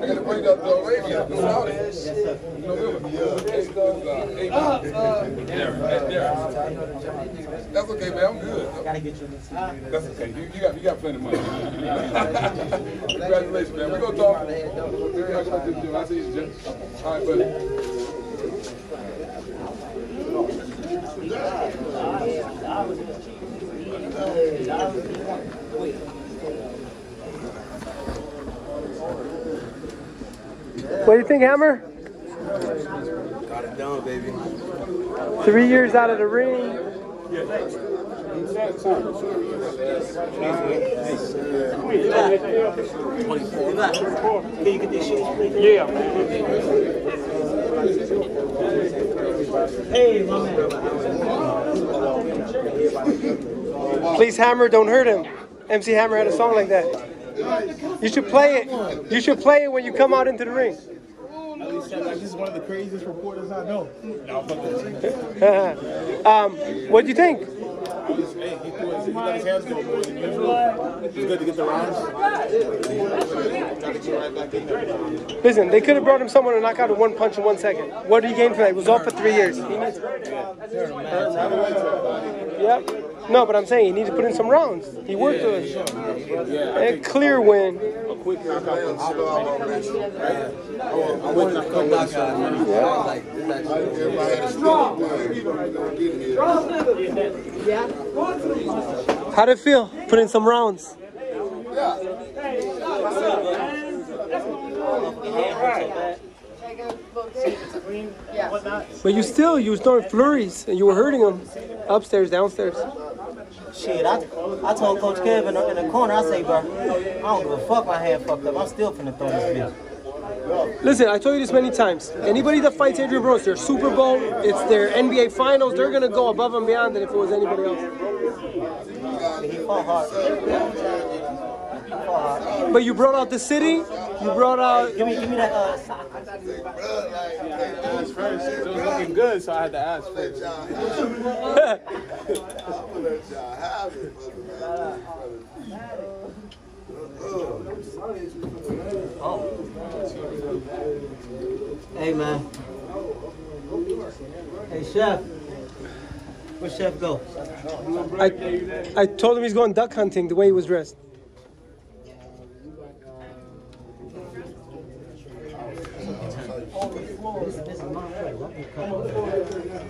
I to bring up the radio, the Saudi. November. It's, eight months. Derek, that's okay, man. I'm good. Gotta get you. That's okay. You, you got you got plenty of money. Congratulations, man. We gonna talk. I see you. All right, buddy. What do you think, Hammer? Got it done, baby. Three years out of the ring. Can you get this shit straight? Yeah, man. Hey, my man. Please, Hammer, don't hurt him. MC Hammer had a song like that. You should play it. You should play it when you come out into the ring. This is one of the craziest reporters I know. um, what do you think? Hey, he, threw his, he let his hands go more than usual. It's good to get the rounds. Got to get right back in there. Listen, they could have brought him someone to knock out in one punch in one second. What did he gain from that? He was off for three years. He needs- Yep. No, but I'm saying he needs to put in some rounds. He worked to it. A clear win. Have come back out. How'd it feel? Put in some rounds. But you still, you were throwing flurries and you were hurting him. Upstairs, downstairs. Shit, I, I told Coach Kev in the, in the corner, I say, bro, I don't give a fuck my hand fucked up. I'm still finna throw this bitch. Listen, I told you this many times. Anybody that fights Adrien it's their Super Bowl, it's their NBA Finals. They're gonna go above and beyond than if it was anybody else. He fought hard. He fought hard. But you brought out the city. You brought out. Give me, give me that uh, sock. Ask first. It was looking good, so I had to ask first. Hey, man. Hey, Chef. Where Chef go? I, I told him he's going duck hunting the way he was dressed. This, this is my friend.